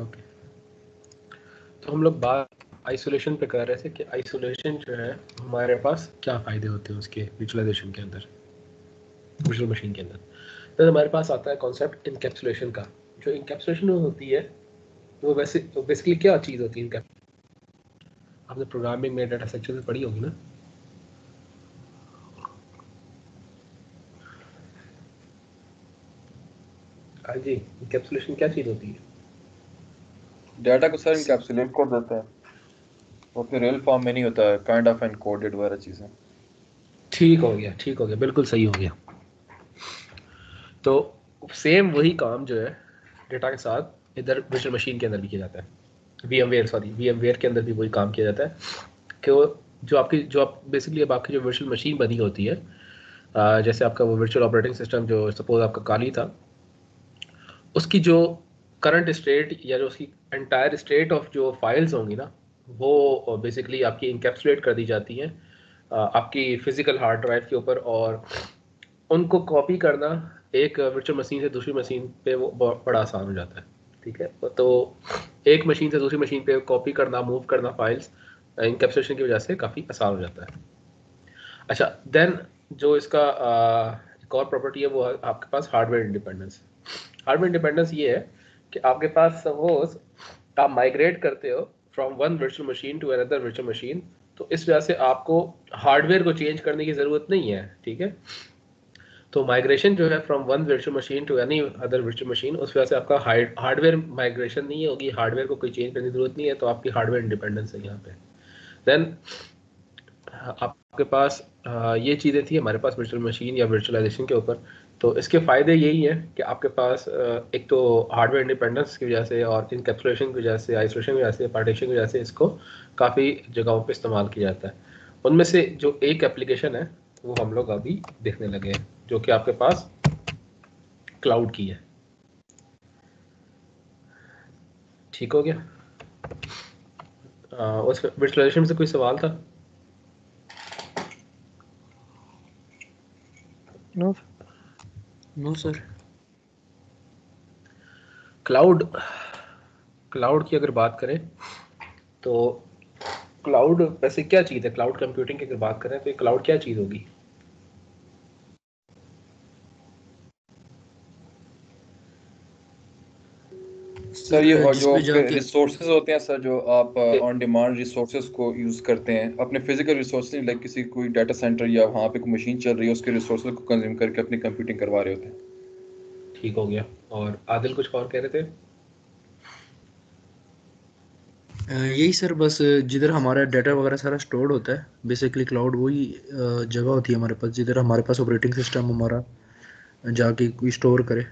Okay. तो हम लोग बात आइसोलेशन पे कर रहे थे कि आइसोलेशन जो है, हमारे पास क्या फ़ायदे होते हैं उसके विजुअलाइजेशन के अंदर विजुअल मशीन के अंदर? तो हमारे पास आता है कॉन्सेप्ट इनकेप्सुलेशन का। जो इनकेप्सुलेशन होती है, वो वैसे बेसिकली क्या चीज़ होती है आपने प्रोग्रामिंग में डाटा स्ट्रक्चर पढ़ी होगी ना? हाँ जी इनकेप्सुलेशन क्या चीज़ होती है? डाटा को सर इनकैप्सुलेट कर देता है। वो फिर रियल फॉर्म में नहीं होता है काइंड ऑफ़ एनकोडेड वगैरह चीज़ें ठीक हो गया ठीक हो गया बिल्कुल सही हो गया। तो सेम वही काम जो है डेटा के साथ इधर वर्चुअल मशीन के अंदर भी किया जाता है। VMware sorry VMware के अंदर भी वही काम किया जाता है कि वो जो आपकी जो आप बेसिकली अब आपकी जो वर्चुअल मशीन बनी होती है जैसे आपका वो वर्चुअल ऑपरेटिंग सिस्टम जो सपोज़ आपका काली था उसकी जो करंट स्टेट या जो उसकी एंटायर स्टेट ऑफ़ जो फाइल्स होंगी ना, वो बेसिकली आपकी इंकेप्सुलेट कर दी जाती हैं आपकी फ़िज़िकल हार्ड ड्राइव के ऊपर और उनको कॉपी करना एक वर्चुअल मशीन से दूसरी मशीन पे वो बड़ा आसान हो जाता है, ठीक है? तो एक मशीन से दूसरी मशीन पे कॉपी करना मूव करना फाइल्स इंकेप्सुलेशन की वजह से काफ़ी आसान हो जाता है। अच्छा देन जो इसका एक और प्रॉपर्टी है वो आपके पास हार्डवेयर इंडिपेंडेंस हार्डवेयर इंडिपेंडेंस ये है कि आपके पास सपोज़ आप माइग्रेट करते हो from one virtual machine to another virtual machine तो इस वजह से आपको हार्डवेयर को चेंज करने की ज़रूरत नहीं है, ठीक है? तो माइग्रेशन जो है from one virtual machine to any other virtual machine उस वजह से आपका हार्डवेयर माइग्रेशन नहीं होगी हार्डवेयर को कोई चेंज करने की ज़रूरत नहीं है तो आपकी हार्डवेयर इंडिपेंडेंस है यहाँ पे। देन आपके पास ये चीज़ें थी हमारे पास वर्चुअल मशीन या वर्चुअलाइजेशन के ऊपर। तो इसके फ़ायदे यही है कि आपके पास एक तो हार्डवेयर इंडिपेंडेंस की वजह से और इनकेप्सुलेशन की वजह से आइसोलेशन की वजह से पार्टीशन की वजह से इसको काफ़ी जगहों पे इस्तेमाल किया जाता है। उनमें से जो एक एप्लीकेशन है, वो हम लोग अभी देखने लगे हैं, जो कि आपके पास क्लाउड की है। ठीक हो गया? उस वर्चुअलाइजेशन से कोई सवाल था? No. No sir cloud cloud की अगर बात करें तो क्लाउड वैसे क्या चीज़ है? क्लाउड कंप्यूटिंग की अगर बात करें तो क्लाउड क्या चीज़ होगी? सर ये जो रिसोर्सेज होते हैं सर जो आप ऑन डिमांड रिसोर्सेज को यूज़ करते हैं। अपने फ़िज़िकल रिसोर्सेज लाइक किसी कोई डाटा सेंटर या वहाँ पे कोई मशीन चल रही है उसके रिसोर्सेज को कंज्यूम करके अपनी कंप्यूटिंग करवा रहे होते हैं। ठीक हो गया। और आदिल कुछ और कह रहे थे? यही सर बस जिधर हमारा डाटा वगैरह सारा स्टोर्ड होता है बेसिकली क्लाउड वही जगह होती है हमारे पास जिधर हमारे पास ऑपरेटिंग सिस्टम हमारा जाके कोई स्टोर करे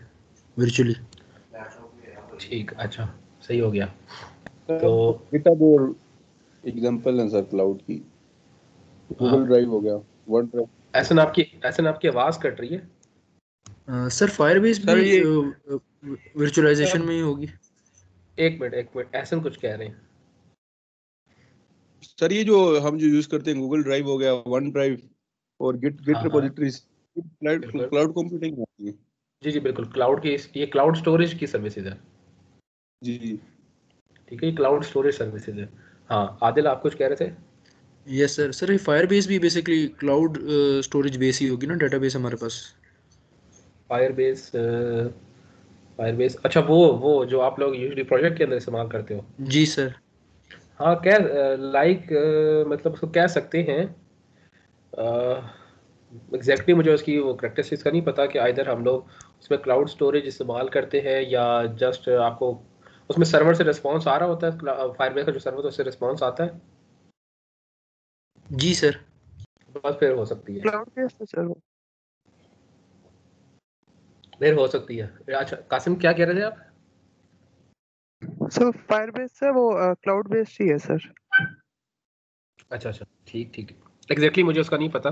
वर्चुअली ठीक अच्छा सही हो गया। तो गिटहब एग्जांपल है सर क्लाउड की। गूगल हाँ। ड्राइव हो गया वन ड्राइव ऐसा ना आपकी ऐसा ना आपकी आवाज़ कट रही है? आ, सर फायरबेस भी वर्चुअलाइजेशन में ही होगी। एक मिनट एक मिनट ऐसा कुछ कह रहे हैं। सर ये जो हम जो यूज़ करते हैं गूगल ड्राइव हो गया वन ड्राइव और git git repositories cloud computing होती है जी जी बिल्कुल क्लाउड की ये क्लाउड स्टोरेज की सर्विसेज़ है। जी ठीक है क्लाउड स्टोरेज सर्विसेज़ है। हाँ आदिल आप कुछ कह रहे थे? यस सर सर ये फायरबेस भी बेसिकली क्लाउड स्टोरेज बेस ही होगी ना डेटाबेस हमारे पास? फायरबेस फायरबेस अच्छा वो वो जो आप लोग यूजुअली प्रोजेक्ट के अंदर इस्तेमाल करते हो। जी सर हाँ कह लाइक मतलब उसको कह सकते हैं एग्जैक्टली exactly मुझे उसकी वो करेक्टरिस्टिक्स का नहीं पता कि इधर हम लोग उसमें क्लाउड स्टोरेज इस्तेमाल करते हैं या जस्ट आपको उसमें सर्वर से रिस्पॉन्स आ रहा होता है फायरबेस का जो सर्वर उससे रिस्पांस आता है? जी सर बस फिर हो सकती है। बेस्ड फिर हो सकती है। अच्छा कासिम क्या कह रहे थे आप? सर फायरबेस से वो क्लाउड बेस्ड ही है सर अच्छा अच्छा. ठीक ठीक. एग्जैक्टली exactly मुझे उसका नहीं पता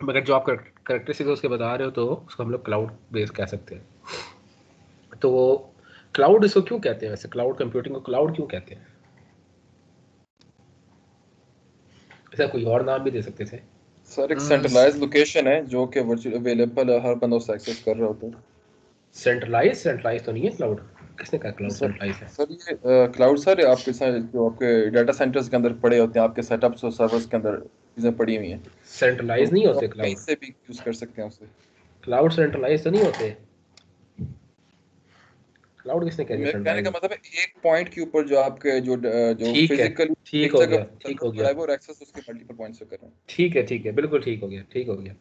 मगर जो आप करेक्टरिस्टिक्स उसके बता रहे हो तो उसको हम लोग क्लाउड बेस कह सकते हैं। तो वो क्लाउड इसको क्यों कहते हैं वैसे? क्लाउड कंप्यूटिंग को क्लाउड क्यों कहते हैं? ऐसा कोई और नाम भी दे सकते थे? सर एक सेंट्रलाइज लोकेशन है जो कि वर्चुअल अवेलेबल हर बंदा उसे एक्सेस कर रहा होता है। सेंट्रलाइज सेंट्रलाइज तो नहीं है क्लाउड किसने कहा क्लाउड सेंट्रलाइज है? सर ये क्लाउड सर आपके साथ जो आपके डाटा सेंटर्स के अंदर पड़े होते हैं आपके सेटअप्स और सर्वर्स के अंदर चीज़ें पड़ी हुई हैं। सेंट्रलाइज नहीं होते क्लाउड से भी यूज़ कर सकते हैं उसे। क्लाउड सेंट्रलाइज तो नहीं होते? क्लाउड किसने कह दिया कहने का मतलब है एक पॉइंट के ऊपर जो आपके जो जो फ़िज़िकल ठीक हो गया ठीक हो गया। और एक्सेस उसके मल्टीपल पॉइंट्स पे कर रहे हैं। ठीक है ठीक है बिल्कुल ठीक हो गया ठीक हो गया।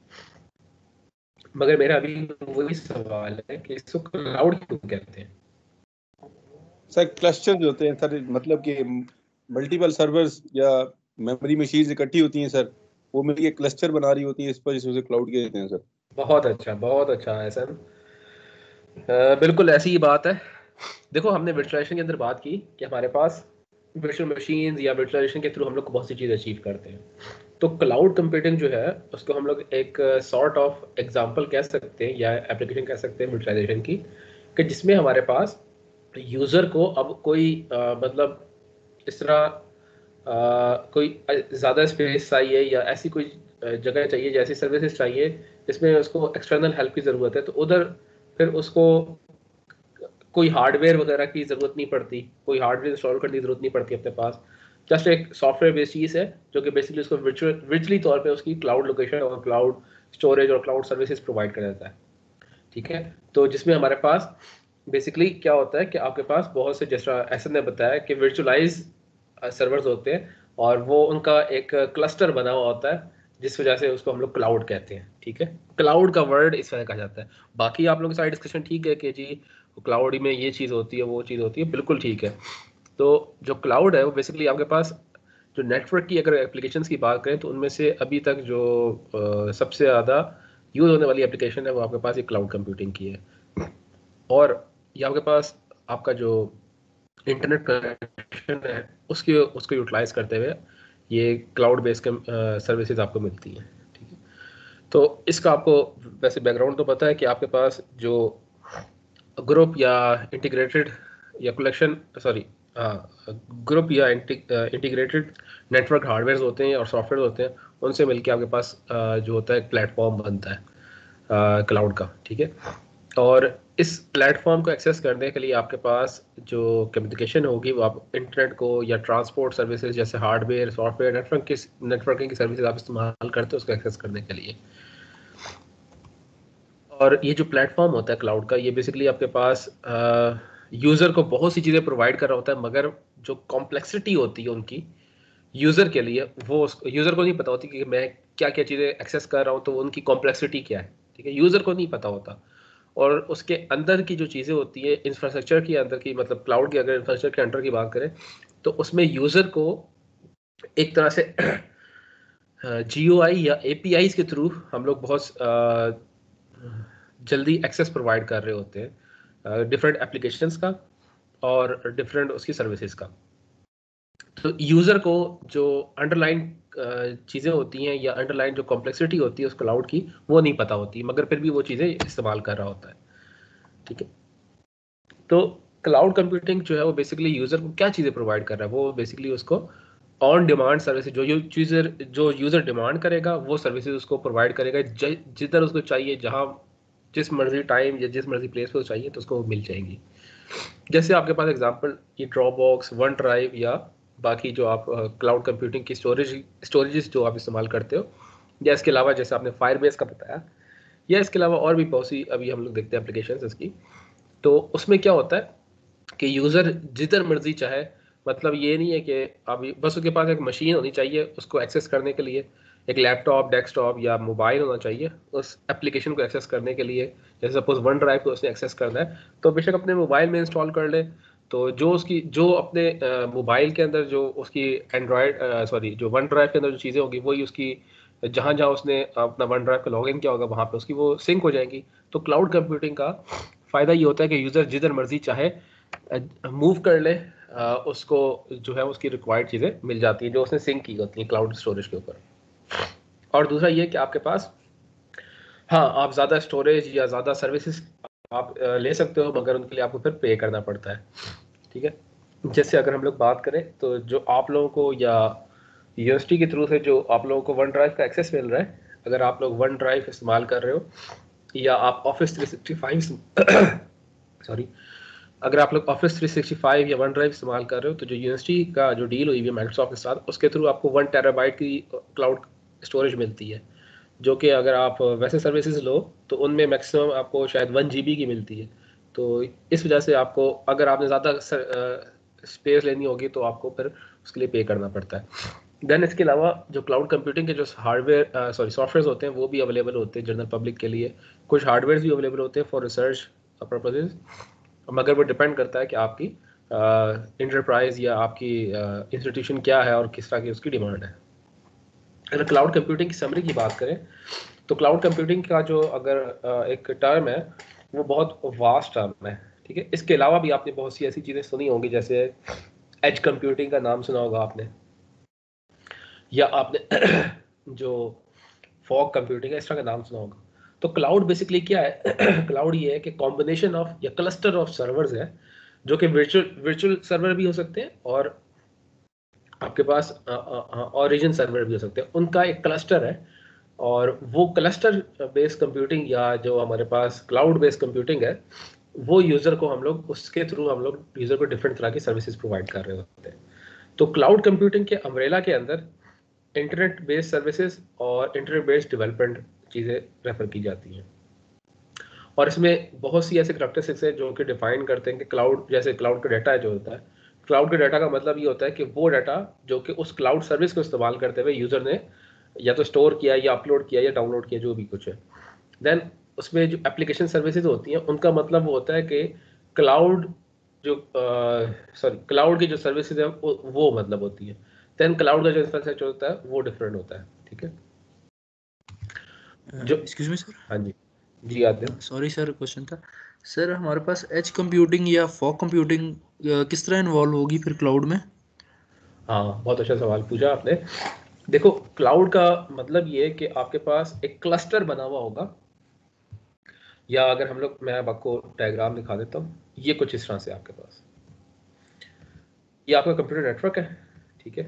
मगर मेरा अभी वही सवाल है कि इसको क्लाउड क्यों कहते हैं? सर क्लस्टर जो होते हैं सर मतलब कि मल्टीपल सर्वर्स या मेमोरी मशीन इकट्ठी होती हैं सर वो मिलके क्लस्टर बना रही होती है इस पर इसे क्लाउड कहते हैं सर। बहुत अच्छा बहुत अच्छा है सर। बिल्कुल ऐसी ही बात है। देखो हमने वर्चुअलाइजेशन के अंदर बात की कि हमारे पास वर्चुअल मशीन या वर्चुअलाइजेशन के थ्रू हम लोग बहुत सी चीज़ अचीव करते हैं। तो क्लाउड कंप्यूटिंग जो है उसको हम लोग एक सॉर्ट ऑफ़ एग्ज़ाम्पल कह सकते हैं या एप्लीकेशन कह सकते हैं वर्चुअलाइजेशन की कि जिसमें हमारे पास यूज़र को अब कोई आ, मतलब इस तरह आ, कोई ज़्यादा स्पेस चाहिए या ऐसी कोई जगह चाहिए जैसी सर्विसेज़ चाहिए जिसमें उसको एक्सटर्नल हेल्प की ज़रूरत है तो उधर फिर उसको कोई हार्डवेयर वगैरह की ज़रूरत नहीं पड़ती, कोई हार्डवेयर इंस्टॉल करने की ज़रूरत नहीं पड़ती अपने पास। जस्ट एक सॉफ्टवेयर बेस्ड चीज़ है, जो कि बेसिकली उसको वर्चुअली तौर पे उसकी क्लाउड लोकेशन और क्लाउड स्टोरेज और क्लाउड सर्विसेज़ प्रोवाइड कर देता है। ठीक है? तो जिसमें हमारे पास बेसिकली क्या होता है कि आपके पास बहुत से, जैसा ऐसा ने बताया कि वर्चुअलाइज सर्वर्स होते हैं और वो उनका एक क्लस्टर बना हुआ होता है, जिस वजह से उसको हम लोग क्लाउड कहते हैं। ठीक है? क्लाउड का वर्ड इस वजह कहा जाता है। बाकी आप लोगों के साथ डिस्कशन ठीक है कि जी क्लाउड में ये चीज़ होती है वो चीज़ होती है बिल्कुल ठीक है। तो जो क्लाउड है वो बेसिकली आपके पास जो नेटवर्क की अगर एप्लीकेशन की बात करें तो उनमें से अभी तक जो आ, सबसे ज़्यादा यूज़ होने वाली एप्लीकेशन है वो आपके पास एक क्लाउड कंप्यूटिंग की है। और ये आपके पास आपका जो इंटरनेट कनेक्शन है उसकी उसको यूटिलाइज करते हुए ये क्लाउड बेस्ड सर्विसेज़ आपको मिलती हैं ठीक है। तो इसका आपको वैसे बैकग्राउंड तो पता है कि आपके पास जो ग्रुप या इंटीग्रेटेड या कलेक्शन सॉरी ग्रुप या इंटीग्रेटेड नेटवर्क हार्डवेयर होते हैं और सॉफ्टवेयर होते हैं, उनसे मिलके आपके पास जो होता है प्लेटफॉर्म बनता है क्लाउड का, ठीक है? और इस प्लेटफॉर्म को एक्सेस करने के लिए आपके पास जो कम्युनिकेशन होगी, वो आप इंटरनेट को या ट्रांसपोर्ट सर्विसेज़ जैसे हार्डवेयर सॉफ्टवेयर नेटवर्क की नेटवर्किंग की सर्विसेज़ आप इस्तेमाल करते हो उसको एक्सेस करने के लिए। और ये जो प्लेटफॉर्म होता है क्लाउड का, ये बेसिकली आपके पास यूज़र को बहुत सी चीज़ें प्रोवाइड कर रहा होता है, मगर जो कॉम्प्लेक्सिटी होती है उनकी यूज़र के लिए, वो यूज़र को नहीं पता होती कि मैं क्या क्या चीज़ें एक्सेस कर रहा हूँ तो उनकी कॉम्प्लेक्सिटी क्या है, ठीक है? यूज़र को नहीं पता होता। और उसके अंदर की जो चीज़ें होती है इंफ्रास्ट्रक्चर के अंदर की मतलब क्लाउड के, अगर इंफ्रास्ट्रक्चर के अंडर की बात करें तो उसमें यूज़र को एक तरह से जीओआई या एपीआई के थ्रू हम लोग बहुत जल्दी एक्सेस प्रोवाइड कर रहे होते हैं डिफरेंट एप्लीकेशंस का और डिफरेंट उसकी सर्विसेज़ का। तो यूज़र को जो अंडरलाइन चीज़ें होती हैं या अंडरलाइन जो कॉम्प्लेक्सिटी होती है उस क्लाउड की, वो नहीं पता होती, मगर फिर भी वो चीज़ें इस्तेमाल कर रहा होता है। ठीक है? तो क्लाउड कंप्यूटिंग जो है वो बेसिकली यूज़र को क्या चीज़ें प्रोवाइड कर रहा है, वो बेसिकली उसको ऑन डिमांड सर्विसेज़ जो यूज़र जो यूज़र डिमांड करेगा, वो सर्विसेज़ उसको प्रोवाइड करेगा जिधर उसको चाहिए, जहाँ जिस मर्ज़ी टाइम या जिस मर्ज़ी प्लेस पर चाहिए तो उसको मिल जाएँगी। जैसे आपके पास एग्ज़ाम्पल ये ड्रॉप बॉक्स वन ड्राइव या बाकी जो आप क्लाउड कंप्यूटिंग की स्टोरेज स्टोरेज जो आप इस्तेमाल करते हो, या इसके अलावा जैसे आपने फायरबेस का बताया, या इसके अलावा और भी बहुत सी अभी हम लोग देखते हैं एप्लीकेशन इसकी तो उसमें क्या होता है कि यूज़र जिधर मर्ज़ी चाहे मतलब ये नहीं है कि अभी बस उसके पास एक मशीन होनी चाहिए उसको एक्सेस करने के लिए एक लैपटॉप डेस्कटॉप या मोबाइल होना चाहिए उस एप्लीकेशन को एक्सेस करने के लिए। जैसे सपोज़ वन ड्राइव को उसने एक्सेस करना है तो बेशक अपने मोबाइल में इंस्टॉल कर ले। तो जो उसकी, जो अपने मोबाइल के अंदर जो उसकी एंड्रॉयड सॉरी जो वन ड्राइव के अंदर जो चीज़ें होगी, वही उसकी, जहाँ जहाँ उसने अपना वन ड्राइव का लॉगिन किया होगा, वहाँ पे उसकी वो सिंक हो जाएगी। तो क्लाउड कंप्यूटिंग का फ़ायदा ये होता है कि यूज़र जिधर मर्ज़ी चाहे मूव कर ले उसको जो है उसकी रिक्वायर्ड चीज़ें मिल जाती हैं, जो उसने सिंक की होती हैं क्लाउड स्टोरेज के ऊपर। और दूसरा ये कि आपके पास हाँ आप ज़्यादा स्टोरेज या ज़्यादा सर्विसेज़ आप ले सकते हो, मगर उनके लिए आपको फिर पे करना पड़ता है। ठीक है? जैसे अगर हम लोग बात करें तो जो आप लोगों को या यूनिवर्सिटी के थ्रू से जो आप लोगों को वन ड्राइव का एक्सेस मिल रहा है, अगर आप लोग वन ड्राइव इस्तेमाल कर रहे हो, या आप Office three sixty five sorry अगर आप लोग ऑफ़िस 365 या वन ड्राइव इस्तेमाल कर रहे हो तो जो यूनिवर्सिटी का जो डील हुई है माइक्रोसॉफ्ट के साथ, उसके थ्रू आपको वन टेराबाइट की क्लाउड स्टोरेज मिलती है, जो कि अगर आप वैसे सर्विसेज़ लो तो उनमें मैक्सिमम आपको शायद वन जीबी की मिलती है। तो इस वजह से आपको, अगर आपने ज़्यादा स्पेस लेनी होगी तो आपको फिर उसके लिए पे करना पड़ता है। देन इसके अलावा जो क्लाउड कंप्यूटिंग के जो हार्डवेयर सॉरी सॉफ्टवेयर होते हैं, वो भी अवेलेबल होते हैं जनरल पब्लिक के लिए। कुछ हार्डवेयर भी अवेलेबल होते हैं फॉर रिसर्च पर्पजेज मगर वो डिपेंड करता है कि आपकी इंटरप्राइज या आपकी इंस्टीट्यूशन क्या है और किस तरह की उसकी डिमांड है। अगर क्लाउड कंप्यूटिंग की समरी की बात करें तो क्लाउड कंप्यूटिंग का जो अगर एक टर्म है, वो बहुत वास्ट टर्म है, ठीक है? इसके अलावा भी आपने बहुत सी ऐसी चीज़ें सुनी होंगी, जैसे एज कंप्यूटिंग का नाम सुना होगा आपने, या आपने जो फॉग कंप्यूटिंग है, इस तरह का नाम सुना होगा। तो क्लाउड बेसिकली क्या है? क्लाउड ये है कि कॉम्बिनेशन ऑफ़ या क्लस्टर ऑफ़ सर्वर्स है, जो कि वर्चुअल वर्चुअल सर्वर भी हो सकते हैं, और आपके पास ओरिजिन सर्वर भी हो सकते हैं। उनका एक क्लस्टर है और वो क्लस्टर बेस्ड कंप्यूटिंग या जो हमारे पास क्लाउड बेस्ड कंप्यूटिंग है, वो यूज़र को हम लोग, उसके थ्रू हम लोग यूज़र को डिफरेंट तरह की सर्विसेज़ प्रोवाइड कर रहे होते हैं। तो क्लाउड कंप्यूटिंग के अम्ब्रेला के अंदर इंटरनेट बेस्ड सर्विसेज़ और इंटरनेट बेस्ड डेवलपमेंट चीज़ें रेफर की जाती हैं। और इसमें बहुत सी ऐसे करेक्टरिस्टिक्स है जो कि डिफाइन करते हैं कि क्लाउड जैसे क्लाउड का डाटा जो होता है क्लाउड के डाटा का मतलब ये होता है कि वो डाटा जो कि उस क्लाउड सर्विस को इस्तेमाल करते हुए यूज़र ने या तो स्टोर किया या अपलोड किया या डाउनलोड किया जो भी कुछ है। देन उसमें जो एप्लीकेशन सर्विसेज़ होती हैं उनका मतलब वो होता है कि क्लाउड जो सॉरी क्लाउड की जो सर्विसेज़ है वो मतलब होती है। देन क्लाउड का जो इंफ्रास्ट्रक्चर होता है वो डिफरेंट होता है ठीक है? जो एक्सक्यूज मी सर हाँ जी। जी आते सॉरी सर क्वेश्चन था। सर हमारे पास एच कंप्यूटिंग या फॉग कंप्यूटिंग किस तरह इन्वॉल्व होगी फिर क्लाउड में? हाँ बहुत अच्छा सवाल पूछा आपने। देखो क्लाउड का मतलब ये है कि आपके पास एक क्लस्टर बना हुआ होगा। या अगर हम लोग, मैं आपको डायग्राम दिखा देता हूँ, ये कुछ इस तरह से आपके पास। ये आपका कंप्यूटर नेटवर्क है, ठीक है?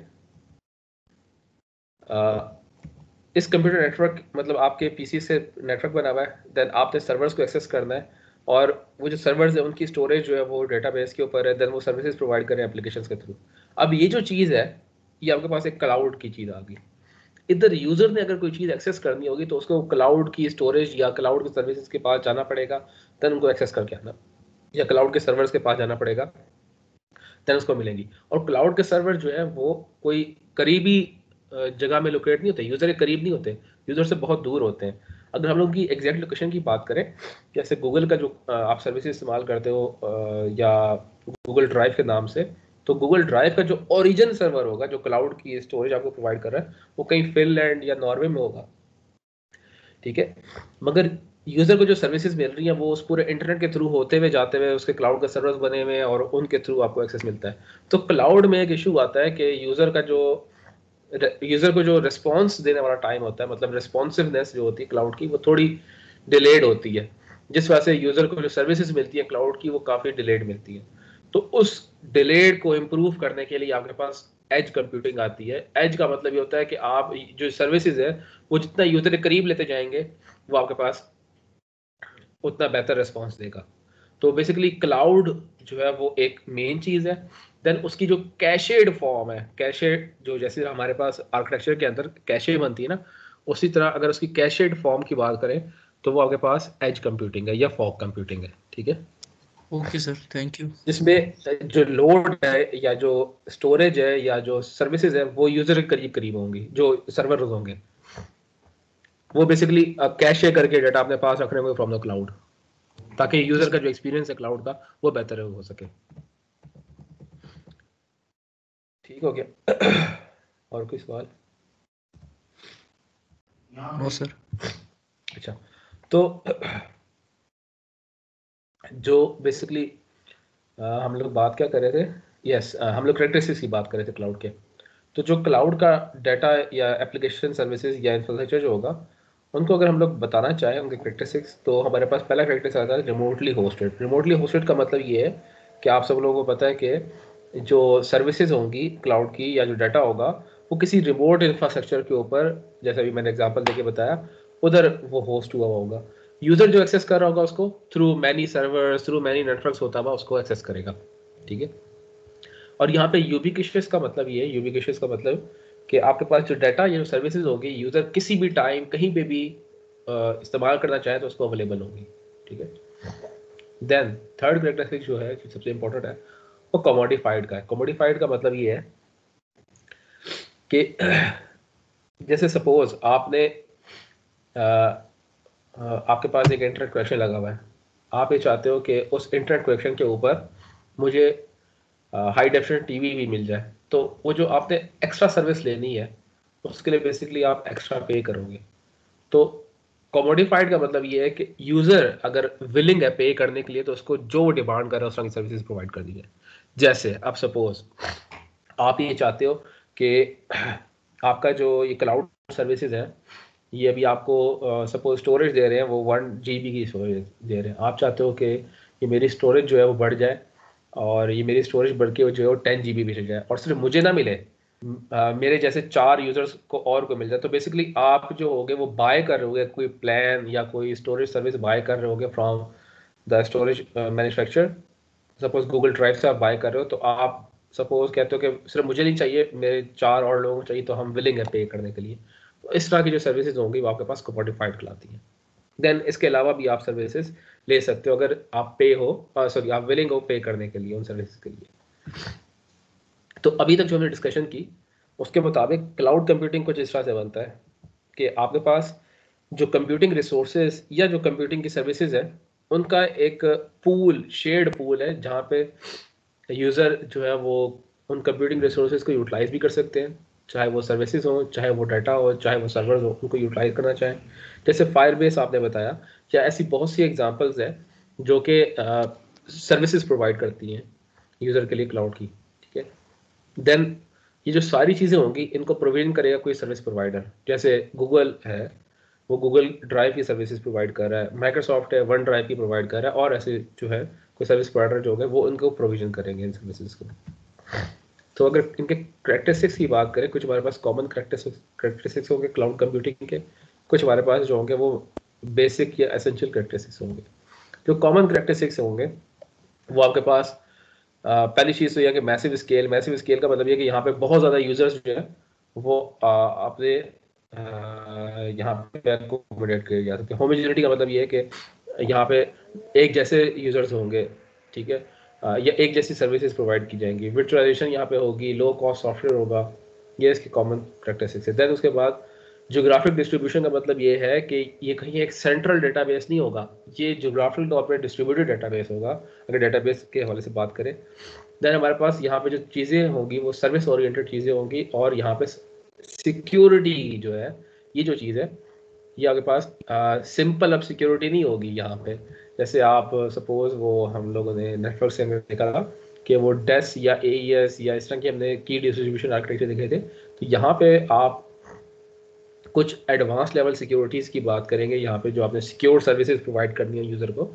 इस कंप्यूटर नेटवर्क मतलब आपके पीसी से नेटवर्क बना हुआ है देन आपने सर्वर्स को एक्सेस करना है। और वो जो सर्वर्स है, उनकी स्टोरेज जो है, वो डेटाबेस के ऊपर है देन वो सर्विसेज़ प्रोवाइड करें एप्लीकेशंस के थ्रू अब ये जो चीज़ है, ये आपके पास एक क्लाउड की चीज़ आ गई। इधर यूज़र ने अगर कोई चीज़ एक्सेस करनी होगी तो उसको क्लाउड की स्टोरेज या क्लाउड के सर्विसेज़ के पास जाना पड़ेगा देन उनको एक्सेस करके आना। या क्लाउड के सर्वर्स के पास जाना पड़ेगा देन उसको मिलेंगी। और क्लाउड के सर्वर जो है, वो कोई करीबी जगह में लोकेट नहीं होते यूज़र के करीब नहीं होते। यूज़र से बहुत दूर होते हैं। अगर हम लोग की एग्जैक्ट लोकेशन की बात करें, जैसे गूगल का जो आप सर्विस इस्तेमाल करते हो या गूगल ड्राइव के नाम से तो गूगल ड्राइव का जो ओरिजिन सर्वर होगा, जो क्लाउड की स्टोरेज आपको प्रोवाइड कर रहा है, वो कहीं फिनलैंड या नॉर्वे में होगा। ठीक है? मगर यूज़र को जो सर्विसेज़ मिल रही हैं, वो उस पूरे इंटरनेट के थ्रू होते हुए, जाते हुए, उसके क्लाउड का सर्वर बने हुए और उनके थ्रू आपको एक्सेस मिलता है। तो क्लाउड में एक इशू आता है कि यूज़र का जो यूज़र को जो रिस्पॉन्स देने वाला टाइम होता है मतलब रिस्पॉन्सिवनेस जो होती है क्लाउड की, वो थोड़ी डिलेड होती है। जिस वजह से यूज़र को जो सर्विसेज़ मिलती है क्लाउड की, वो काफ़ी डिलेड मिलती है। तो उस डिलेड को इम्प्रूव करने के लिए आपके पास एज कंप्यूटिंग आती है। एज का मतलब ये होता है कि आप जो सर्विसेज़ है, वो जितना यूज़र के करीब लेते जाएँगे, वो आपके पास उतना बेहतर रिस्पॉन्स देगा। तो बेसिकली क्लाउड जो है, वो एक मेन चीज़ है। देन उसकी जो कैशेड फॉर्म है कैशेड जो जैसे हमारे पास आर्किटेक्चर के अंदर कैशे बनती है ना उसी तरह अगर उसकी कैशेड फॉर्म की बात करें तो वो आपके पास एज कंप्यूटिंग है या फॉग कंप्यूटिंग है ठीक है? ओके सर थैंक यू जिसमें जो लोड है या जो स्टोरेज है या जो सर्विसेज़ है वो यूज़र के करीब करीब होंगी जो सर्वर होंगे। वो बेसिकली कैशे करके डेटा अपने पास रखने होंगे फ्रॉम द क्लाउड ताकि यूज़र का जो एक्सपीरियंस है क्लाउड का वो बेहतर हो सके। ठीक हो गया। और कोई सवाल? No sir. अच्छा तो जो बेसिकली हम लोग बात क्या कर रहे थे? यस yes, हम लोग करेक्टरिस्टिक्स की बात कर रहे थे क्लाउड के। तो जो क्लाउड का डाटा या एप्लीकेशन सर्विसेज़ या इंफ्रास्ट्रक्चर जो होगा उनको अगर हम लोग बताना चाहें उनके करेक्टरिस्टिक्स तो हमारे पास पहला करेक्टरिस्टिक्स आता है रिमोटली होस्टेड रिमोटली होस्टेड का मतलब ये है कि आप सब लोगों को पता है कि जो सर्विसेज़ होंगी क्लाउड की या जो डाटा होगा, वो किसी रिमोट इंफ्रास्ट्रक्चर के ऊपर, जैसे अभी मैंने एग्जांपल देके बताया, उधर वो होस्ट हुआ होगा। यूज़र जो एक्सेस कर रहा होगा उसको through many server through many network होता हुआ उसको एक्सेस करेगा। ठीक है? और यहाँ पे यूबिकिशियस का मतलब ये है यूबिकिशियस का मतलब कि आपके पास जो डाटा या जो सर्विसेज़ होगी यूज़र किसी भी टाइम कहीं पे भी इस्तेमाल करना चाहे तो उसको अवेलेबल होगी। ठीक है? देन थर्ड करेक्टरिस्टिक जो है, जो सबसे इंपॉर्टेंट है वो कमोडिफाइड का है। कमोडिफाइड का मतलब ये है कि जैसे सपोज़ आपने आ, आपके पास एक इंटरनेट कनेक्शन लगा हुआ है। आप ये चाहते हो कि उस इंटरनेट कनेक्शन के ऊपर मुझे हाई डेफिनेट टीवी भी मिल जाए। तो वो जो आपने एक्स्ट्रा सर्विस लेनी है उसके लिए बेसिकली आप एक्स्ट्रा पे करोगे। तो कॉमोडिफाइड का मतलब ये है कि यूज़र अगर विलिंग है पे करने के लिए तो उसको जो डिमांड कर रहा है उस तरह की सर्विसेज़ प्रोवाइड कर दी है। जैसे अब सपोज़ आप ये चाहते हो कि आपका जो ये क्लाउड सर्विसेज़ है ये अभी आपको सपोज़ uh, स्टोरेज दे रहे हैं वो वन जी की स्टोरेज दे रहे हैं। आप चाहते हो कि ये मेरी स्टोरेज जो है वो बढ़ जाए और ये मेरी स्टोरेज बढ़ के जो है वो टेन जी बी भी जाए। और सिर्फ़ मुझे ना मिले आ, मेरे जैसे चार यूज़र्स को और को मिल जाए। तो बेसिकली आप जो होगे वो बाय कर रहे होगे कोई प्लान या कोई स्टोरेज सर्विस बाय कर रहे होगे from the storage manufacture suppose Google drive से आप बाय कर रहे हो तो आप सपोज़ कहते हो कि सिर्फ़ मुझे नहीं चाहिए, मेरे चार और लोगों को चाहिए तो हम विलिंग है पे करने के लिए। तो इस तरह की जो सर्विसेज़ होंगी, वो आपके पास कोपोटिफाइड खिलाती हैं। देन इसके अलावा भी आप सर्विसेज़ ले सकते हो, अगर आप पे हो सॉरी आप विलिंग हो पे करने के लिए, उन सर्विसेज़ के लिए। तो अभी तक जो हमने डिस्कशन की, उसके मुताबिक क्लाउड कंप्यूटिंग कुछ इस तरह से बनता है कि आपके पास जो कंप्यूटिंग रिसोर्सेज या जो कंप्यूटिंग की सर्विसेज़ है उनका एक पूल शेयर्ड पूल है, जहाँ पे यूज़र जो है वो उन कंप्यूटिंग रिसोर्सेज को यूटिलाइज भी कर सकते हैं। चाहे वो सर्विसेज़ हो, चाहे वो डाटा हो, चाहे वो सर्वर हो, उनको यूटिलाइज करना चाहें। जैसे फायर बेस आपने बताया या ऐसी बहुत सी एग्जांपल्स हैं जो कि सर्विसेज़ प्रोवाइड करती हैं यूज़र के लिए क्लाउड की, ठीक है? देन ये जो सारी चीज़ें होंगी, इनको प्रोविज़न करेगा कोई सर्विस प्रोवाइडर जैसे गूगल है वो गूगल ड्राइव की सर्विसेज़ प्रोवाइड कर रहा है माइक्रोसॉफ्ट है वन ड्राइव की प्रोवाइड कर रहा है, और ऐसे जो है कोई सर्विस प्रोवाइडर जो होंगे वो इनको प्रोविज़न करेंगे इन सर्विसेज़ को। तो अगर इनके करेक्टरिस्टिक्स की बात करें, कुछ हमारे पास कॉमन करेक्टरिस्टिक्स होंगे क्लाउड कंप्यूटिंग के, कुछ हमारे पास जो होंगे वो बेसिक या एसेंशियल करेक्टरिस्टिक्स होंगे। जो कॉमन करेक्टरिस्टिक्स होंगे, वो आपके पास पहली चीज़ तो यह कि मैसिव स्केल मैसिव स्केल का मतलब ये कि यहाँ पे बहुत ज़्यादा यूज़र्स जो है, वो अपने यहाँ पे अकोमोडेट किए जा सकते होमोजिनिटी का मतलब ये है कि यहाँ पे एक जैसे यूज़र्स होंगे, ठीक है? या एक जैसी सर्विसेज़ प्रोवाइड की जाएँगी। वर्चुअलाइजेशन यहाँ पे होगी लो कॉस्ट सॉफ्टवेयर होगा। ये इसके कॉमन प्रैक्टिस है। देन उसके बाद जोग्राफिक डिस्ट्रीब्यूशन का मतलब ये है कि ये कहीं एक सेंट्रल डेटाबेस नहीं होगा। ये जोग्राफिकल तौर पर डिस्ट्रीब्यूटेड डेटाबेस होगा, अगर डेटाबेस के हवाले से बात करें। देन हमारे पास यहाँ पे जो चीज़ें होंगी, वो सर्विस ओरिएंटेड चीज़ें होंगी और यहाँ पे सिक्योरिटी जो है, ये जो चीज़ है, ये आपके पास सिंपल अब सिक्योरिटी नहीं होगी यहाँ पे। जैसे आप, सपोज़ वो हम लोगों ने नेटवर्क से निकाला कि वो डेस या ए या इस तरह की हमने की डिस्ट्रीब्यूशन आर्किटेक्चर देखे थे तो यहाँ पे आप कुछ एडवांस लेवल सिक्योरिटीज़ की बात करेंगे, यहाँ पे जो आपने सिक्योर सर्विसेज़ प्रोवाइड करनी है यूज़र को,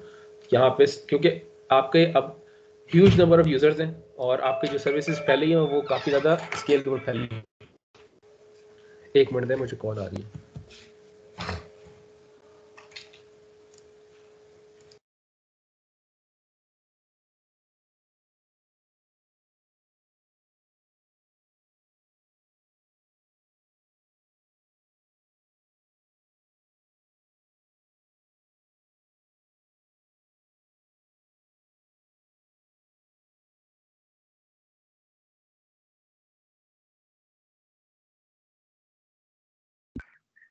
यहाँ पे क्योंकि आपके अब ह्यूज नंबर ऑफ़ यूज़र्स हैं और आपके जो सर्विसेज़ फैली हैं वो काफ़ी ज़्यादा स्केल के ऊपर फैली एक मिनट दे मुझे कॉल आ रही है।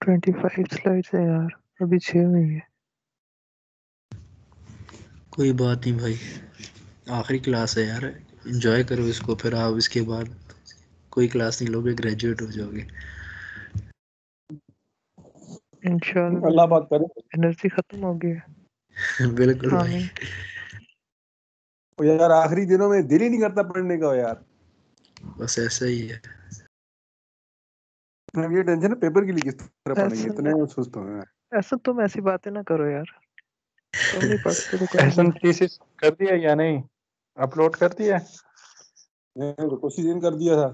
ट्वेंटी फाइव स्लाइड्स है यार अभी छः हुई है। कोई बात नहीं भाई आखिरी क्लास है यार एंजॉय करो इसको फिर आप इसके बाद। कोई क्लास नहीं लोगे ग्रेजुएट हो जाओगे। इंशाल्लाह। अल्लाह बात करे। एनर्जी खत्म हो गई है। बिल्कुल भाई। ओ यार आखिरी दिनों में दिल ही नहीं करता पढ़ने का यार। बस ऐसा ही है। ये टेंशन है पेपर के लिए किस तरह पढ़ेंगे? ऐसा इतने सुस्त हो गए ऐसा तुम ऐसी बातें ना करो यार। तुम नहीं पढ़ते तो एहसन थीसिस कर दिया या नहीं? अपलोड कर दिया? मैंने तो कोशिश दिन कर दिया था।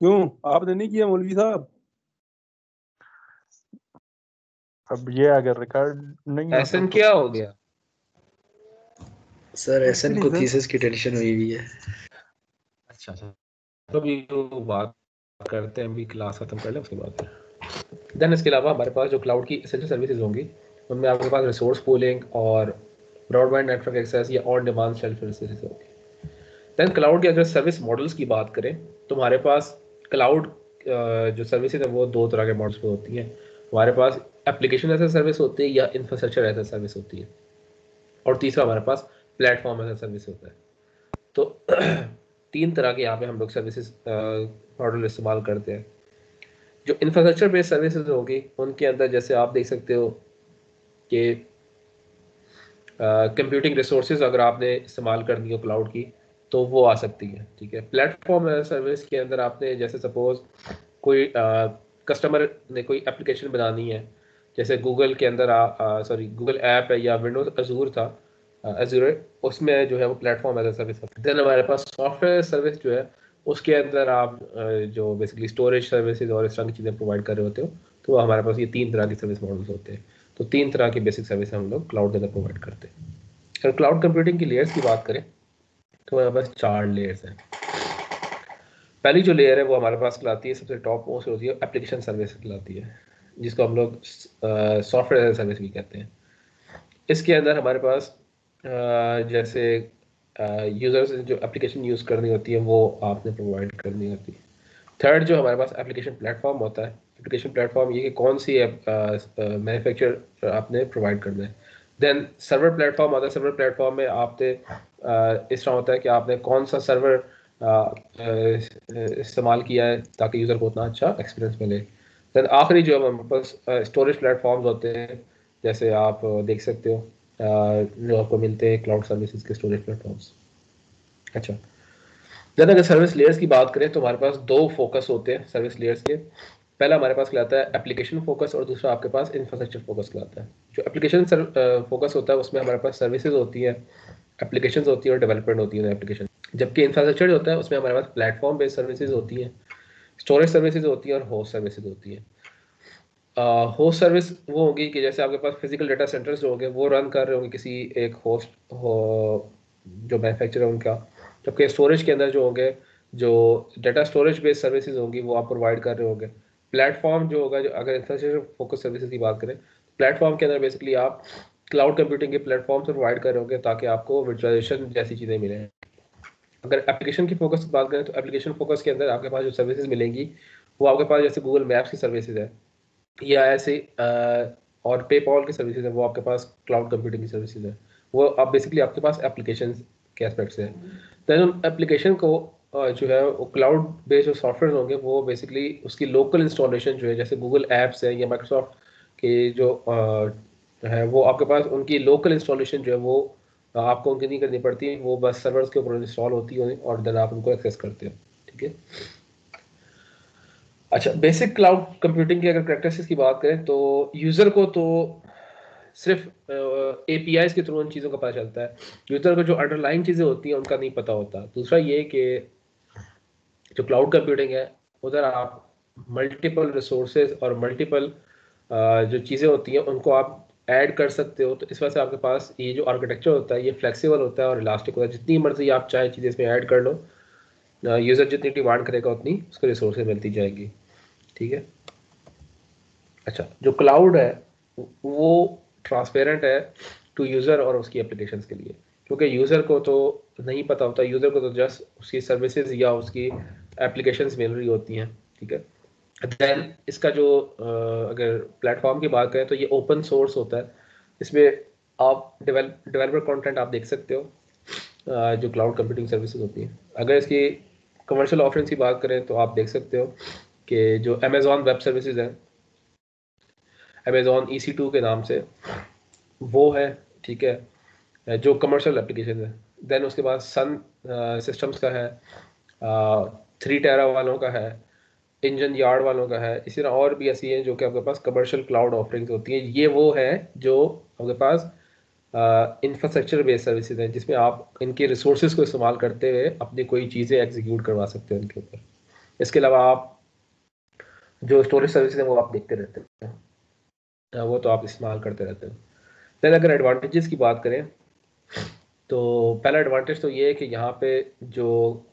क्यों? आपने नहीं किया मौलवी साहब? अब ये अगर रिकॉर्ड नहीं एसएन क्या हो गया? सर एसएन को थीसिस की टेंशन हुई हुई है। अच्छा अच्छा। तो अभी तो बात करते हैं, अभी क्लास खत्म कर लें, उसके बाद देन इसके अलावा हमारे पास जो क्लाउड की एसेंशियल सर्विसेज़ होंगी, उनमें आपके पास रिसोर्स पूलिंग और ब्रॉडबैंड नेटवर्क एक्सेस या ऑन डिमांड सेल्फ सर्विसेज़ होगी। देन क्लाउड के अगर सर्विस मॉडल्स की बात करें तो हमारे पास क्लाउड जो सर्विसेज़ है, वो दो तरह के मॉडल्स पे होती हैं। हमारे पास एप्लीकेशन ऐसा सर्विस होती है या इंफ्रास्ट्रक्चर ऐसा सर्विस होती है। और तीसरा हमारे पास प्लेटफॉर्म ऐसा सर्विस होता है। तो तीन तरह के यहाँ पे हम लोग सर्विसेज़ मॉडल इस्तेमाल करते हैं। जो इंफ्रास्ट्रक्चर बेस्ड सर्विसेज़ होगी, उनके अंदर जैसे आप देख सकते हो कि कंप्यूटिंग रिसोर्सेज अगर आपने इस्तेमाल करनी हो क्लाउड की तो वो आ सकती है, ठीक है? प्लेटफॉर्म सर्विस के अंदर आपने जैसे सपोज़ कोई कस्टमर ने कोई एप्लीकेशन बनानी है, जैसे गूगल के अंदर सॉरी गूगल ऐप है या विंडोज़ अजूर था अजूर उसमें जो है वो platform as a service then हमारे पास सॉफ्टवेयर सर्विस जो है, उसके अंदर आप जो बेसिकली स्टोरेज सर्विसेज़ और इस तरह की चीज़ें प्रोवाइड कर रहे होते हो तो हमारे पास ये तीन तरह की सर्विस मॉडल्स होते हैं। तो तीन तरह की बेसिक सर्विस हम लोग क्लाउड के अंदर प्रोवाइड करते हैं। अगर क्लाउड कंप्यूटिंग की लेयर्स की बात करें तो हमारे पास चार लेयर्स हैं। पहली जो लेयर है, वो हमारे पास कहलाती है, सबसे टॉप मोस्ट होती है एप्लीकेशन सर्विस कहलाती है, जिसको हम लोग सॉफ्टवेयर सर्विस भी कहते हैं। इसके अंदर हमारे पास जैसे यूज़र्स जो एप्लीकेशन यूज़ करनी होती है, वो आपने प्रोवाइड करनी होती है। थर्ड जो हमारे पास एप्लीकेशन प्लेटफॉर्म होता है एप्लीकेशन प्लेटफॉर्म ये कि कौन सी मैन्युफैक्चर आपने प्रोवाइड करना है। देन सर्वर प्लेटफॉर्म होता है सर्वर प्लेटफॉर्म में आपने इस तरह होता है कि आपने कौन सा सर्वर इस्तेमाल किया है, ताकि यूज़र को उतना अच्छा एक्सपीरियंस मिले। देन आखिरी जो हमारे पास स्टोरेज प्लेटफॉर्म्स होते हैं, जैसे आप देख सकते हो जो आपको मिलते हैं क्लाउड सर्विसेज़ के स्टोरेज प्लेटफॉर्म्स अच्छा। देन अगर सर्विस लेयर्स की बात करें तो हमारे पास दो फोकस होते हैं सर्विस लेयर्स के। पहला हमारे पास कहलाता है एप्लीकेशन फोकस और दूसरा आपके पास इंफ्रास्ट्रक्चर फोकस कहलाता है। जो एप्लीकेशन फोकस होता है, उसमें हमारे पास सर्विसेज़ होती है एप्लीकेशन होती है और डेवलपमेंट होती है एप्लीकेशन जबकि इंफ्रास्ट्रक्चर होता है, उसमें हमारे पास प्लेटफॉर्म बेस्ड सर्विसेज़ होती हैं स्टोरेज सर्विसेज़ होती हैं और होस्ट सर्विसेज़ होती हैं। होस्ट सर्विस वो होगी कि जैसे आपके पास फ़िज़िकल डाटा सेंटर्स जो होंगे, वो रन कर रहे होंगे किसी एक होस्ट हो, जो मैन्युफैक्चर है उनका। जबकि स्टोरेज के अंदर जो होंगे, जो डेटा स्टोरेज बेस्ड सर्विसेज़ होंगी, वो आप प्रोवाइड कर रहे होंगे। प्लेटफॉर्म जो होगा, जो अगर इंफ्रास्ट्रक्चर फोकस सर्विसेज़ की बात करें प्लेटफॉर्म के अंदर बेसिकली आप क्लाउड कंप्यूटिंग के प्लेटफॉर्म प्रोवाइड कर रहे होंगे ताकि आपको वर्चुअलाइजेशन जैसी चीज़ें मिलें। अगर एप्लीकेशन की फोकस की बात करें तो एप्लीकेशन फोकस के अंदर आपके पास जो सर्विसेज़ मिलेंगी, वो आपके पास जैसे गूगल मैप्स की सर्विसेज़ है। या ऐसे और पेपॉल की सर्विसेज़ है, वो आपके पास क्लाउड कंप्यूटिंग की सर्विसेज़ है। वो आप बेसिकली आपके पास एप्लीकेशन के एस्पेक्ट से है। देन उन एप्लीकेशन को जो है, वो क्लाउड बेस्ड जो सॉफ्टवेयर होंगे, वो बेसिकली उसकी लोकल इंस्टॉलेशन जो है, जैसे गूगल एप्स है या माइक्रोसॉफ्ट के जो है, वो आपके पास उनकी लोकल इंस्टॉलेशन जो है, वो आपको उनकी नहीं करनी पड़ती। वो बस सर्वर्स के ऊपर इंस्टॉल होती है और देन आप उनको एक्सेस करते हो। ठीक है? अच्छा बेसिक क्लाउड कंप्यूटिंग की अगर प्रैक्टिस की बात करें तो यूज़र को तो सिर्फ़ ए पी के थ्रू उन चीज़ों का पता चलता है। यूज़र को जो अंडरलाइन चीज़ें होती हैं, उनका नहीं पता होता। दूसरा ये कि जो क्लाउड कंप्यूटिंग है, उधर आप मल्टीपल रिसोर्सेज और मल्टीपल जो चीज़ें होती हैं, उनको आप ऐड कर सकते हो। तो इस वजह से आपके पास ये जो आर्किटेक्चर होता है, ये फ्लेक्सिबल होता है और इलास्टिक होता है। जितनी मर्ज़ी आप चाहे चीज़ें इसमें ऐड कर लो यूज़र जितनी डिमांड करेगा, उतनी उसको रिसोर्सेज मिलती जाएगी। ठीक है? अच्छा जो क्लाउड है, वो ट्रांसपेरेंट है टू यूज़र और उसकी एप्लीकेशन के लिए। क्योंकि यूज़र को तो नहीं पता होता यूज़र को तो जस्ट उसकी सर्विसेज़ या उसकी एप्लीकेशन मिल रही होती हैं, ठीक है? देन इसका जो अगर प्लेटफॉर्म की बात करें तो ये ओपन सोर्स होता है। इसमें आप डेवलपर कंटेंट आप देख सकते हो जो क्लाउड कंप्यूटिंग सर्विसेज़ होती हैं। अगर इसकी कमर्शियल ऑफरिंग्स की बात करें तो आप देख सकते हो कि जो अमेज़ॉन वेब सर्विसेज़ हैं अमेज़ॉन ई टू के नाम से, वो है, ठीक है, जो कमर्शियल एप्लीकेशन है। देन उसके बाद सन सिस्टम्स का है थ्री टेरा वालों का है इंजन यार्ड वालों का है, इसी तरह और भी ऐसी हैं जो कि आपके पास कमर्शियल क्लाउड ऑफरिंग्स होती हैं। ये वो है जो आपके पास इंफ्रास्ट्रक्चर बेस्ड सर्विसेज़ हैं, जिसमें आप इनके रिसोर्सेज को इस्तेमाल करते हुए अपनी कोई चीज़ें एग्जीक्यूट करवा सकते हैं उनके ऊपर। इसके अलावा आप जो स्टोरेज सर्विसेज़ हैं वो आप देखते रहते हैं। वो तो आप इस्तेमाल करते रहते हैं। देन अगर एडवांटेजेस की बात करें तो पहला एडवांटेज तो ये है कि यहाँ पे जो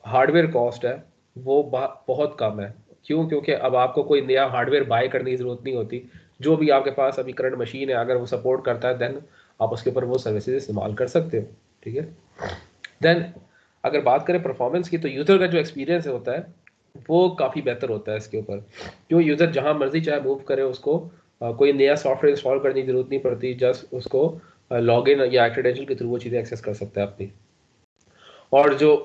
हार्डवेयर कॉस्ट है, वो बहुत कम है। क्यों? क्योंकि अब आपको कोई नया हार्डवेयर बाय करने की ज़रूरत नहीं होती। जो भी आपके पास अभी करंट मशीन है, अगर वो सपोर्ट करता है देन आप उसके ऊपर वो सर्विसेज़ इस्तेमाल कर सकते हो। ठीक है? देन अगर बात करें परफॉर्मेंस की तो यूज़र का जो एक्सपीरियंस होता है वो काफ़ी बेहतर होता है इसके ऊपर। क्यों यूज़र जहाँ मर्ज़ी चाहे मूव करे उसको कोई नया सॉफ्टवेयर इंस्टॉल करने की ज़रूरत नहीं पड़ती जस्ट उसको लॉग इन या क्रेडेंशियल के थ्रू वो चीज़ें एक्सेस कर सकता है अपनी। और जो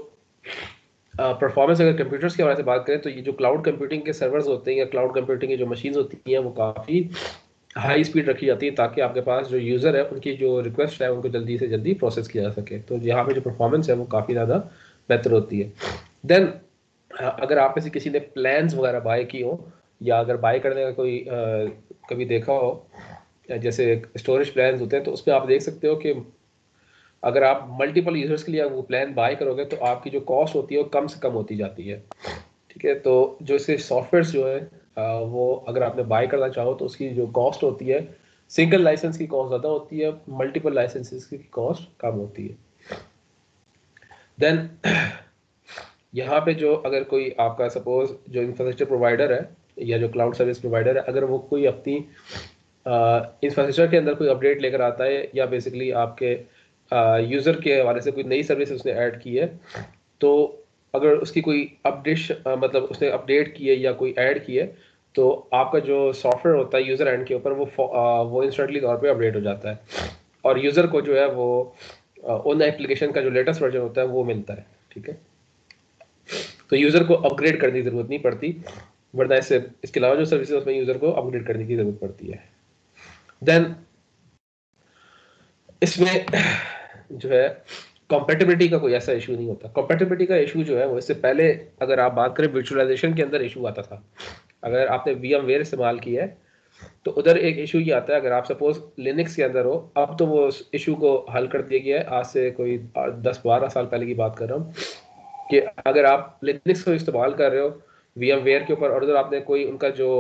परफॉर्मेंस अगर कंप्यूटर्स के बारे से बात करें तो ये जो क्लाउड कंप्यूटिंग के सर्वर्स होते हैं या क्लाउड कंप्यूटिंग की जो मशीन होती हैं, वो काफ़ी हाई स्पीड रखी जाती है ताकि आपके पास जो यूज़र है, उनकी जो रिक्वेस्ट है, उनको जल्दी से जल्दी प्रोसेस किया जा सके। तो यहाँ पे जो परफॉर्मेंस है, वो काफ़ी ज़्यादा बेहतर होती है। देन अगर आप में से किसी ने प्लान्स वगैरह बाय की हो या अगर बाय करने का कोई आ, कभी देखा हो जैसे स्टोरेज प्लान होते हैं तो उस पर आप देख सकते हो कि अगर आप मल्टीपल यूज़र्स के लिए वो प्लान बाय करोगे तो आपकी जो कॉस्ट होती है वो कम से कम होती जाती है। ठीक है? तो जो इसके सॉफ्टवेयर जो है वो अगर आपने बाय करना चाहो तो उसकी जो कॉस्ट होती है सिंगल लाइसेंस की कॉस्ट ज़्यादा होती है मल्टीपल लाइसेंसेस की कॉस्ट कम होती है। देन यहाँ पे जो अगर कोई आपका सपोज़ जो इंफ्रास्ट्रक्चर प्रोवाइडर है या जो क्लाउड सर्विस प्रोवाइडर है, अगर वो कोई अपनी इंफ्रास्ट्रक्चर के अंदर कोई अपडेट लेकर आता है या बेसिकली आपके यूज़र के हवाले से कोई नई सर्विस उसने ऐड की है तो अगर उसकी कोई अपडेट मतलब उसने अपडेट की है या कोई ऐड की है तो आपका जो सॉफ्टवेयर होता है यूज़र एंड के ऊपर वो वो इंस्टेंटली तौर पे अपडेट हो जाता है। और यूज़र को जो है वो उन एप्लीकेशन का जो लेटेस्ट वर्जन होता है वो मिलता है, ठीक है? तो यूज़र को अपग्रेड करने की ज़रूरत नहीं पड़ती, वरना इससे इसके अलावा जो सर्विस उसमें यूज़र को अपग्रेड करने की ज़रूरत पड़ती है। देन इसमें जो है कॉम्पेटिबिलिटी का कोई ऐसा इशू नहीं होता। कॉम्पेटिबिलिटी का इशू जो है, वो इससे पहले अगर आप बात करें वर्चुअलाइजेशन के अंदर इशू आता था। अगर आपने वी एम वेयर इस्तेमाल किया है तो उधर एक इशू ये आता है, अगर आप सपोज़ लिनक्स के अंदर हो, अब तो वो इशू को हल कर दिया गया है। आज से कोई दस बारह साल पहले की बात कर रहा हूँ। कि अगर आप लिनक्स को इस्तेमाल कर रहे हो वी एम वेयर के ऊपर, और उधर आपने कोई उनका जो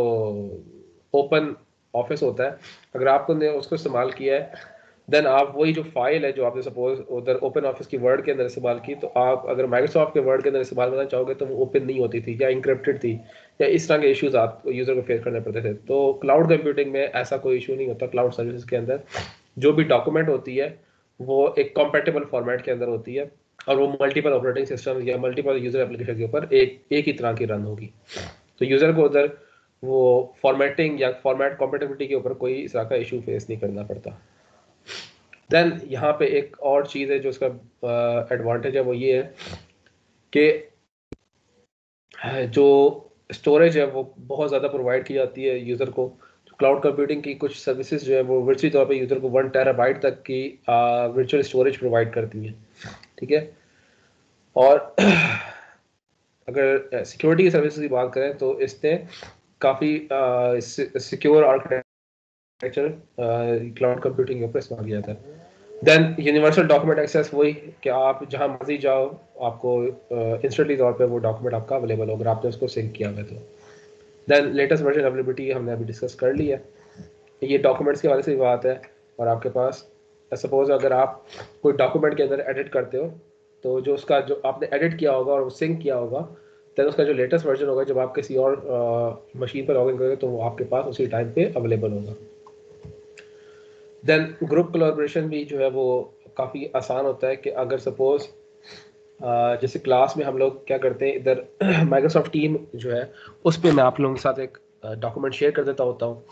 ओपन ऑफ़िस होता है, अगर आपने उसको इस्तेमाल किया है देन आप वही जो फ़ाइल है जो आपने सपोज़ उधर ओपन ऑफ़िस की वर्ड के अंदर इस्तेमाल की तो आप अगर माइक्रोसॉफ्ट के वर्ड के अंदर इस्तेमाल करना चाहोगे तो वो ओपन नहीं होती थी, या इंक्रिप्टेड थी, या इस तरह के इश्यूज़ आप यूज़र को फेस करने पड़ते थे। तो क्लाउड कंप्यूटिंग में ऐसा कोई इशू नहीं होता क्लाउड सर्विसेज़ के अंदर। जो भी डॉक्यूमेंट होती है, वो एक कॉम्पेटेबल फॉर्मेट के अंदर होती है। और वो मल्टीपल ऑपरेटिंग सिस्टम या मल्टीपल यूज़र एप्लीकेशन के ऊपर एक एक ही तरह की रन होगी। तो यूज़र को उधर वो फॉर्मेटिंग या फॉर्मेट कॉम्पेटेबिलिटी के ऊपर कोई इस तरह का इशू फेस नहीं करना पड़ता। देन यहाँ पे एक और चीज़ है जो उसका एडवांटेज है वो ये है कि जो स्टोरेज है वो बहुत ज़्यादा प्रोवाइड की जाती है यूज़र को। क्लाउड कंप्यूटिंग की कुछ सर्विसेज़ जो है वो वर्चुअली तौर पे यूज़र को वन टेराबाइट तक की वर्चुअल स्टोरेज प्रोवाइड करती हैं। ठीक है? और अगर सिक्योरिटी की सर्विसेज़ की बात करें तो इसने काफ़ी सिक्योर आर्किटेक्चर क्लाउड कंप्यूटिंग के ऊपर इस्तेमाल किया है देन यूनिवर्सल डॉक्यूमेंट एक्सेस वही कि आप जहाँ मर्ज़ी जाओ, आपको इंस्टेंटली तौर पे वो डॉक्यूमेंट आपका अवेलेबल होगा आपने उसको सिंक किया हुआ तो। देन लेटेस्ट वर्जन अवेलेबिलिटी हमने अभी डिस्कस कर ली है। ये डॉक्यूमेंट्स के वाले से भी बात है और आपके पास सपोज़ अगर आप कोई डॉक्यूमेंट के अंदर एडिट करते हो तो जो उसका जो आपने एडिट किया होगा और वो सिंक किया होगा देन उसका जो लेटेस्ट वर्जन होगा, जब आप किसी और मशीन पर लॉगिन करोगे तो वो आपके पास उसी टाइम पे अवेलेबल होगा। देन ग्रुप कोलाब्रेशन भी जो है वो काफ़ी आसान होता है कि अगर सपोज़ जैसे क्लास में हम लोग क्या करते हैं, इधर माइक्रोसॉफ्ट टीम जो है, उस पर मैं आप लोगों के साथ एक डॉक्यूमेंट शेयर कर देता होता हूँ।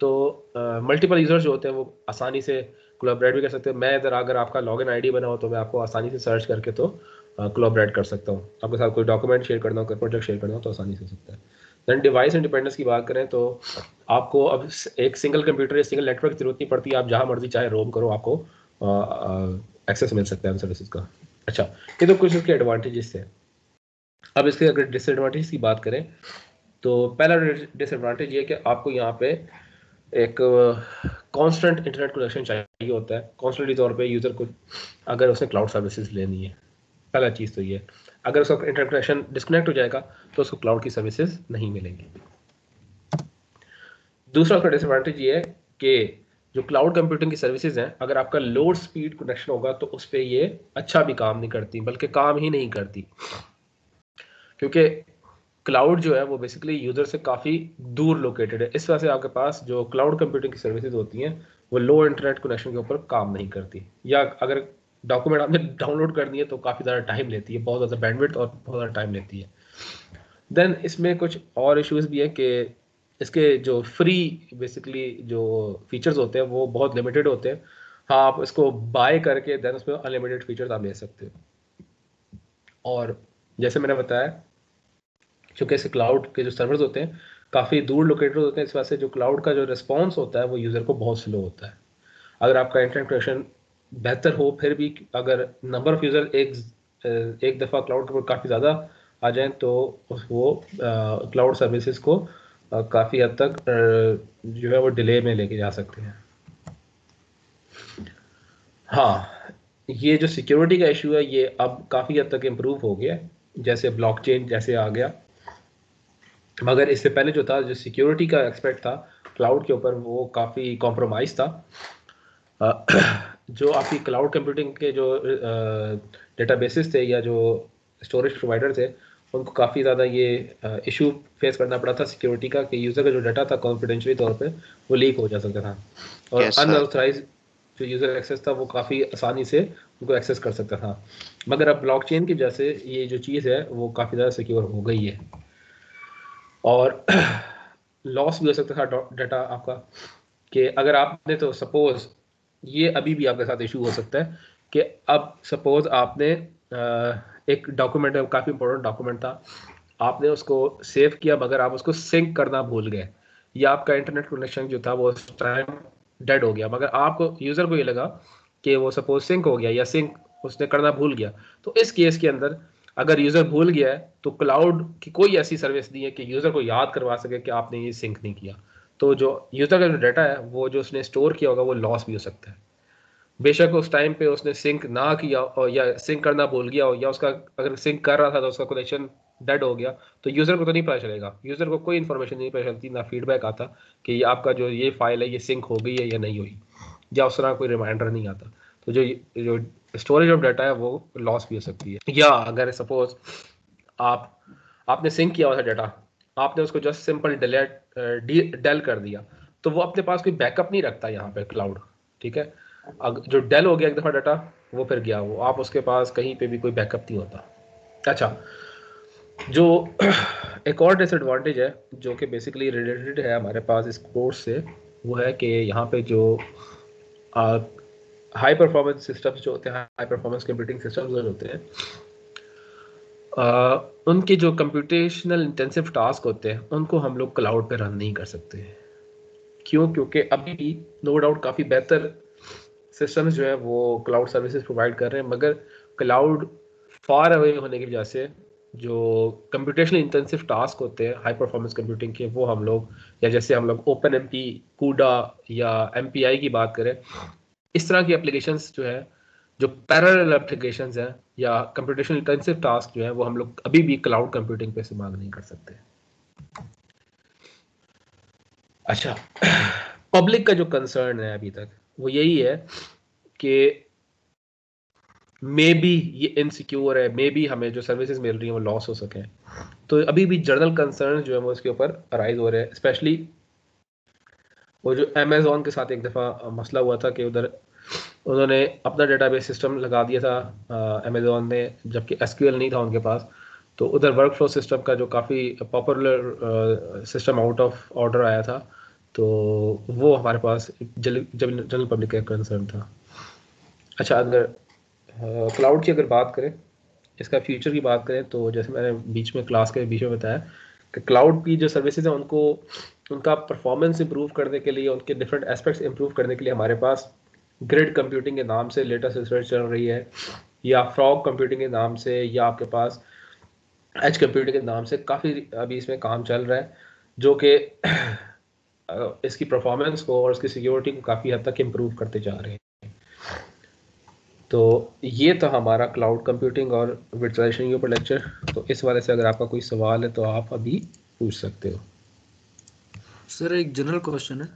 तो मल्टीपल यूज़र्स जो होते हैं वो आसानी से कोलाबरेट भी कर सकते हैं। मैं इधर अगर आपका लॉगिन आईडी बना हो तो मैं आपको आसानी से सर्च करके तो कोलाबरेट कर सकता हूँ। आपके साथ कोई डॉक्यूमेंट शेयर करना हो, कोई प्रोजेक्ट शेयर करना हो तो आसानी से हो सकता है। देन डिवाइस इंडिपेंडेंस की बात करें तो आपको अब एक सिंगल कंप्यूटर या सिंगल नेटवर्क की ज़रूरत नहीं पड़ती। आप जहाँ मर्ज़ी चाहे रोम करो, आपको एक्सेस मिल सकता है सर्विसेज़ का। अच्छा ये तो कुछ इसके एडवांटेजेस थे अब इसके अगर डिसएडवांटेज की बात करें तो पहला डिसएडवांटेज ये कि आपको यहाँ पे एक कांस्टेंट इंटरनेट कनेक्शन चाहिए होता है। कॉन्स्टेंटली तौर पे यूज़र को अगर उसने क्लाउड सर्विसेज़ लेनी है, पहला चीज़ तो ये अगर उसका इंटरनेट कनेक्शन डिस्कनेक्ट हो जाएगा तो उसको क्लाउड की सर्विसेज़ नहीं मिलेंगी। दूसरा उसका डिसएडवांटेज ये है कि जो क्लाउड कंप्यूटिंग की सर्विसेज़ हैं, अगर आपका लोड स्पीड कनेक्शन होगा तो उस पर ये अच्छा भी काम नहीं करती, बल्कि काम ही नहीं करती। क्योंकि क्लाउड जो है वो बेसिकली यूज़र से काफ़ी दूर लोकेटेड है। इस वजह से आपके पास जो क्लाउड कंप्यूटिंग की सर्विसेज़ होती हैं, वो लो इंटरनेट कनेक्शन के ऊपर काम नहीं करती। या अगर डॉक्यूमेंट आपने डाउनलोड करनी है तो काफ़ी ज़्यादा टाइम लेती है, बहुत ज़्यादा बैंडविड्थ और बहुत ज़्यादा टाइम लेती है। देन इसमें कुछ और इश्यूज़ भी है कि इसके जो फ्री बेसिकली जो फीचर्स होते हैं, वो बहुत लिमिटेड होते हैं। हाँ आप इसको बाय करके देन उसमें अनलिमिटेड फीचर्स आप ले सकते हो। और जैसे मैंने बताया क्योंकि ऐसे क्लाउड के जो सर्वर्स होते हैं, काफ़ी दूर लोकेटेड होते हैं। इस वजह से जो क्लाउड का जो रिस्पॉन्स होता है, वो यूज़र को बहुत स्लो होता है। अगर आपका इंटरनेट कनेक्शन बेहतर हो, फिर भी अगर नंबर ऑफ़ यूज़र एक एक दफ़ा क्लाउड के ऊपर काफ़ी ज़्यादा आ जाए तो वो क्लाउड सर्विसेज़ को काफ़ी हद तक जो है वो डिले में लेके जा सकते हैं। हाँ ये जो सिक्योरिटी का इशू है, ये अब काफ़ी हद तक इम्प्रूव हो गया जैसे ब्लॉकचेन जैसे आ गया मगर इससे पहले जो था जो सिक्योरिटी का एक्सपेक्ट था क्लाउड के ऊपर वो काफ़ी कॉम्प्रोमाइज़ था। जो आपकी क्लाउड कंप्यूटिंग के जो डेटाबेसेस थे या जो स्टोरेज प्रोवाइडर थे उनको काफ़ी ज़्यादा ये इशू फेस करना पड़ा था सिक्योरिटी का कि यूज़र का जो डाटा था कॉन्फिडेंशियली तौर पे वो लीक हो जा सकता था। और अनऑथराइज जो यूज़र एक्सेस था वो काफ़ी आसानी से उनको एक्सेस कर सकता था। मगर अब ब्लॉकचेन की वजह से ये जो चीज़ है वो काफ़ी ज़्यादा सिक्योर हो गई है। और लॉस भी हो सकता था डाटा आपका, कि अगर आपने तो सपोज़ ये अभी भी आपके साथ इशू हो सकता है, कि अब सपोज़ आपने एक डॉक्यूमेंट है, काफ़ी इंपॉर्टेंट डॉक्यूमेंट था, आपने उसको सेव किया मगर आप उसको सिंक करना भूल गए, या आपका इंटरनेट कनेक्शन जो था वो उस टाइम डेड हो गया, मगर आपको यूज़र को ये लगा कि वो सपोज़ सिंक हो गया या सिंक उसने करना भूल गया तो इस केस के अंदर अगर यूज़र भूल गया है तो क्लाउड की कोई ऐसी सर्विस नहीं है कि यूज़र को याद करवा सके कि आपने ये सिंक नहीं किया। तो जो यूज़र का जो डाटा है, वो जो उसने स्टोर किया होगा, वो लॉस भी हो सकता है। बेशक उस टाइम पे उसने सिंक ना किया, और या सिंक करना भूल गया हो, या उसका अगर सिंक कर रहा था तो उसका कनेक्शन डेड हो गया तो यूज़र को तो नहीं पता चलेगा। यूज़र को कोई इन्फॉर्मेशन नहीं पता चलती, ना फीडबैक आता कि आपका जो ये फ़ाइल है, ये सिंक हो गई है या नहीं हुई, या उस तरह कोई रिमाइंडर नहीं आता। तो जो जो स्टोरेज ऑफ़ डाटा है, वो लॉस भी हो सकती है। या अगर सपोज़ आप, आपने सिंक किया हुआ था डाटा आपने उसको जस्ट सिंपल डिलेट डेल कर दिया तो वो अपने पास कोई बैकअप नहीं रखता यहाँ पे क्लाउड ठीक है? जो डेल हो गया एक दफ़ा डाटा वो फिर गया वो। आप उसके पास कहीं पे भी कोई बैकअप नहीं होता। अच्छा जो एक और डिसएडवांटेज है, जो कि बेसिकली रिलेटेड है हमारे पास इस कोर्स से, वो है कि यहाँ पे जो हाई परफॉर्मेंस सिस्टम्स जो होते हैं हाई परफॉर्मेंस कंप्यूटिंग सिस्टम्स जो होते हैं उनके जो कंप्यूटेशनल इंटेंसिव टास्क होते हैं, उनको हम लोग क्लाउड पे रन नहीं कर सकते क्यों? क्योंकि अभी भी नो डाउट काफ़ी बेहतर सिस्टम्स जो है, वो क्लाउड सर्विसेज़ प्रोवाइड कर रहे हैं, मगर क्लाउड फार अवे होने की वजह से जो कंप्यूटेशनल इंटेंसिव टास्क होते हैं हाई परफॉर्मेंस कंप्यूटिंग के, वो हम लोग, या जैसे हम लोग ओपन एम पी कूडा या एम पी आई की बात करें इस तरह की एप्लीकेशन जो है, जो पैरल एप्लीकेशन है, या कंप्यूटेशनल इंटेंसिव टास्क जो है, वो हम लोग अभी भी क्लाउड कंप्यूटिंग पे इस्तेमाल नहीं कर सकते। अच्छा पब्लिक का जो कंसर्न है अभी तक, वो यही है कि मे बी ये इनसिक्योर है मे बी हमें जो सर्विसेज़ मिल रही हैं, वो लॉस हो सके। तो अभी भी जनरल कंसर्न जो है, वो इसके ऊपर अराइज हो रहे हैं स्पेशली वो जो अमेजोन के साथ एक दफ़ा मसला हुआ था कि उधर उन्होंने अपना डेटाबेस सिस्टम लगा दिया था अमेजोन ने, जबकि SQL नहीं था उनके पास। तो उधर वर्क फ्लो सिस्टम का जो काफ़ी popular system out of order आया था तो वो हमारे पास जल जनरल पब्लिक का कंसर्न था। अच्छा अगर क्लाउड की अगर बात करें, इसका फ्यूचर की बात करें तो जैसे मैंने बीच में क्लास के बीच में बताया क्लाउड की जो सर्विसेज़ हैं, उनको, उनका परफॉर्मेंस इंप्रूव करने के लिए, उनके डिफरेंट एस्पेक्ट्स इंप्रूव करने के लिए हमारे पास ग्रिड कंप्यूटिंग के नाम से लेटेस्ट रिसर्च चल रही है, या फ्रॉग कंप्यूटिंग के नाम से, या आपके पास एच कंप्यूटिंग के नाम से काफ़ी अभी इसमें काम चल रहा है, जो कि इसकी परफॉर्मेंस को और इसकी सिक्योरिटी को काफ़ी हद तक इम्प्रूव करते जा रहे हैं। तो ये था हमारा क्लाउड कंप्यूटिंग और वर्चुअलाइजेशन के ऊपर लेक्चर तो इस वाले से अगर आपका कोई सवाल है तो आप अभी पूछ सकते हो। सर एक जनरल क्वेश्चन है।